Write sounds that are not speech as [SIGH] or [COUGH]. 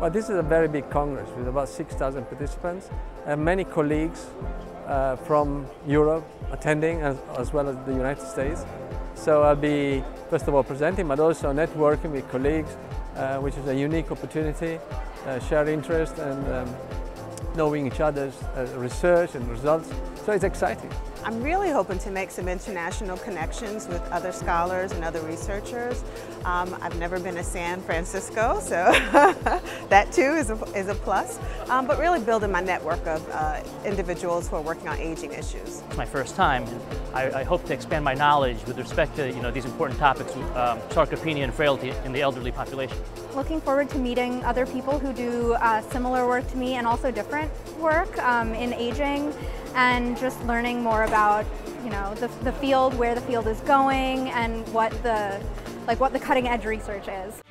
Well, this is a very big congress with about 6,000 participants and many colleagues uh, from Europe attending as, as, well as the United States. So I'll be, first of all, presenting, but also networking with colleagues, uh, which is a unique opportunity, uh, share interest and um, knowing each other's uh, research and results. So it's exciting. I'm really hoping to make some international connections with other scholars and other researchers. Um, I've never been to San Francisco, so [LAUGHS] that too is a, is a plus. Um, but really building my network of uh, individuals who are working on aging issues. It's my first time, and I, I, hope to expand my knowledge with respect to you know these important topics, um, sarcopenia and frailty in the elderly population. Looking forward to meeting other people who do uh, similar work to me and also different work um, in aging and just learning more about you know the, the field, where the field is going, and what the like what the cutting edge research is.